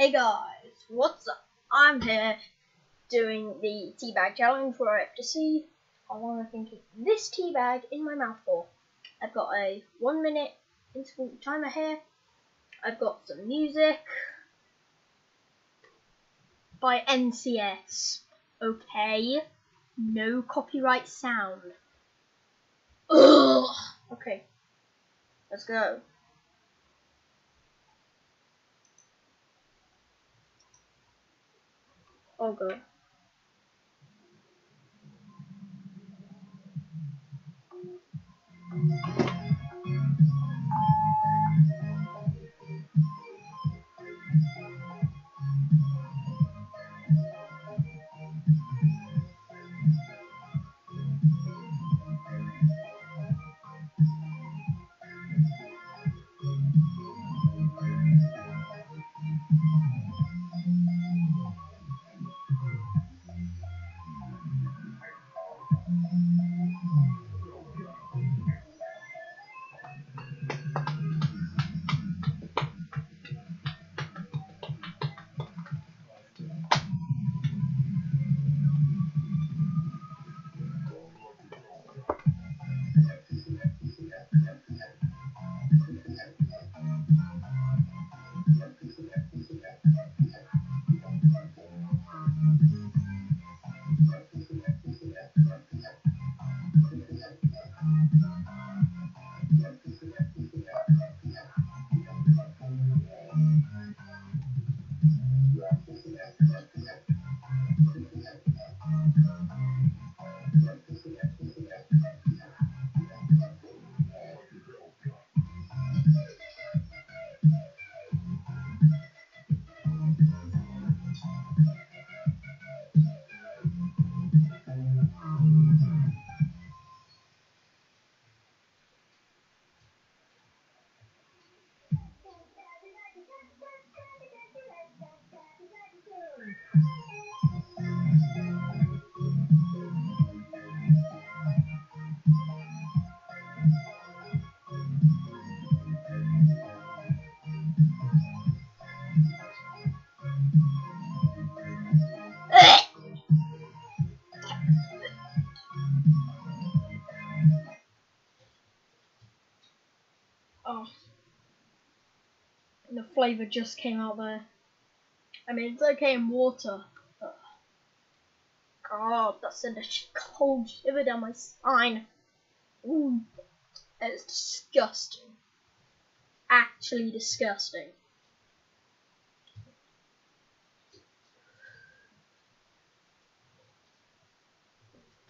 Hey guys, what's up? I'm here doing the teabag challenge where I have to see how long I can keep this teabag in my mouth for. I've got a one minute interval timer here. I've got some music by NCS. Okay, no copyright sound. Ugh. Okay, let's go. Oh god. Oh. And the flavour just came out there. I mean, it's okay in water. God, that sent a cold shiver down my spine. Ooh, it's disgusting. Actually disgusting.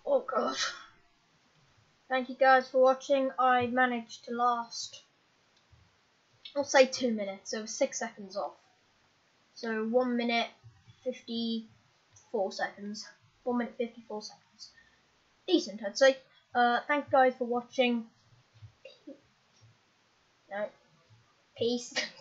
Oh God. Thank you guys for watching. I managed to last, I'll say two minutes, so six seconds off. So one minute, 54 seconds. One minute, 54 seconds. Decent, I'd say. Uh, thank you guys for watching. No. Peace.